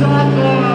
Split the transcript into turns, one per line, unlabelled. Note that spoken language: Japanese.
そらく